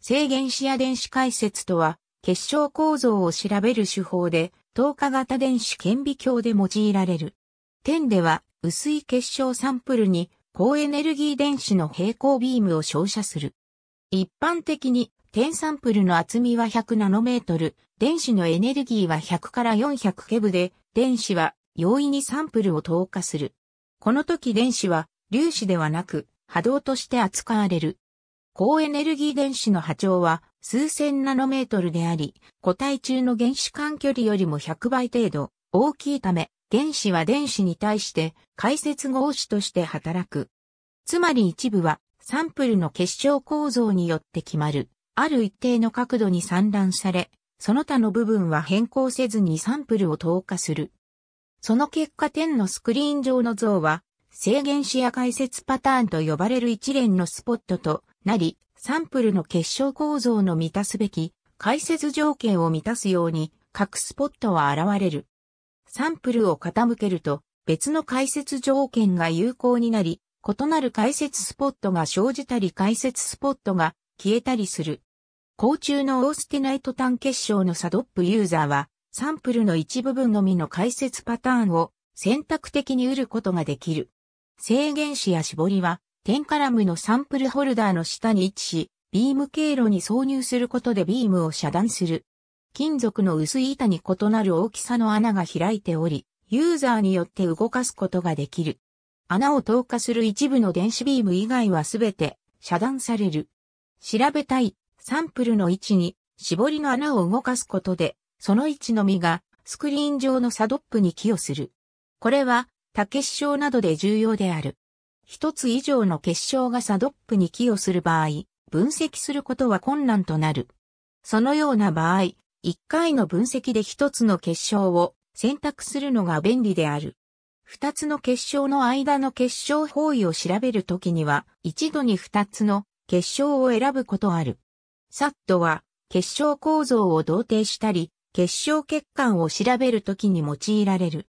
正原子や電子解説とは、結晶構造を調べる手法で、透過型電子顕微鏡で用いられる。点では、薄い結晶サンプルに高エネルギー電子の平行ビームを照射する。一般的に、点サンプルの厚みは100ナノメートル、電子のエネルギーは100から400ケブで、電子は容易にサンプルを透過する。この時電子は粒子ではなく波動として扱われる。高エネルギー電子の波長は数千ナノメートルであり、固体中の原子間距離よりも100倍程度大きいため、原子は電子に対して解説合子として働く。つまり一部はサンプルの結晶構造によって決まる。ある一定の角度に散乱され、その他の部分は変更せずにサンプルを透過する。その結果点のスクリーン上の像は、制限子や解説パターンと呼ばれる一連のスポットとなり、サンプルの結晶構造の満たすべき解説条件を満たすように各スポットは現れる。サンプルを傾けると別の解説条件が有効になり、異なる解説スポットが生じたり解説スポットが消えたりする。甲中のオースティナイト単結晶のサドップユーザーは、サンプルの一部分のみの解説パターンを選択的に売ることができる。制限子や絞りは、テンカラムのサンプルホルダーの下に位置し、ビーム経路に挿入することでビームを遮断する。金属の薄い板に異なる大きさの穴が開いており、ユーザーによって動かすことができる。穴を透過する一部の電子ビーム以外はすべて遮断される。調べたいサンプルの位置に絞りの穴を動かすことで、その位置のみがスクリーン上のサドップに寄与する。これは多結晶などで重要である。一つ以上の結晶がサドップに寄与する場合、分析することは困難となる。そのような場合、一回の分析で一つの結晶を選択するのが便利である。二つの結晶の間の結晶方位を調べるときには、一度に二つの結晶を選ぶことある。サットは結晶構造を同定したり、結晶血管を調べるときに用いられる。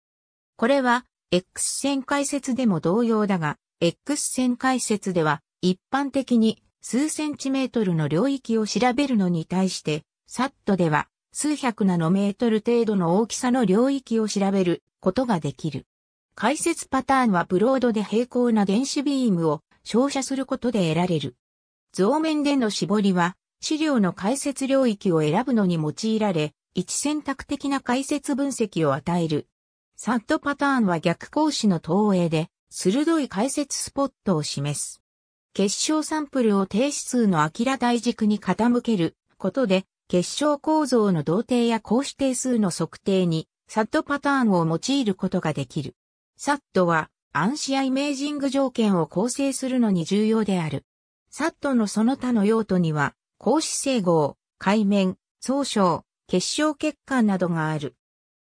これは X 線解説でも同様だが、X 線解説では一般的に数センチメートルの領域を調べるのに対して、サットでは数百ナノメートル程度の大きさの領域を調べることができる。解説パターンはブロードで平行な電子ビームを照射することで得られる。増面での絞りは資料の解説領域を選ぶのに用いられ、一選択的な解説分析を与える。サットパターンは逆格子の投影で、鋭い解説スポットを示す。結晶サンプルを低指数の明ら大軸に傾けることで、結晶構造の同定や高指定数の測定に、サットパターンを用いることができる。サットは、暗視やイメージング条件を構成するのに重要である。サットのその他の用途には、光子整合、海面、総称、結晶血管などがある。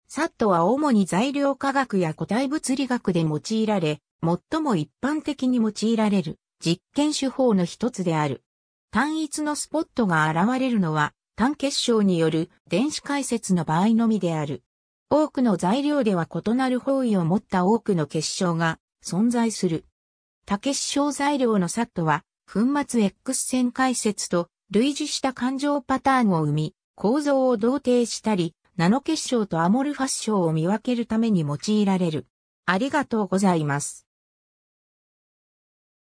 サットは主に材料科学や固体物理学で用いられ、最も一般的に用いられる実験手法の一つである。単一のスポットが現れるのは単結晶による電子解説の場合のみである。多くの材料では異なる方位を持った多くの結晶が存在する。多結晶材料のサットは粉末 X 線解説と類似した感情パターンを生み、構造を同定したり、ナノ結晶とアモルファス晶を見分けるために用いられる。ありがとうございます。